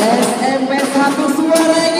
Es empezando su alegría.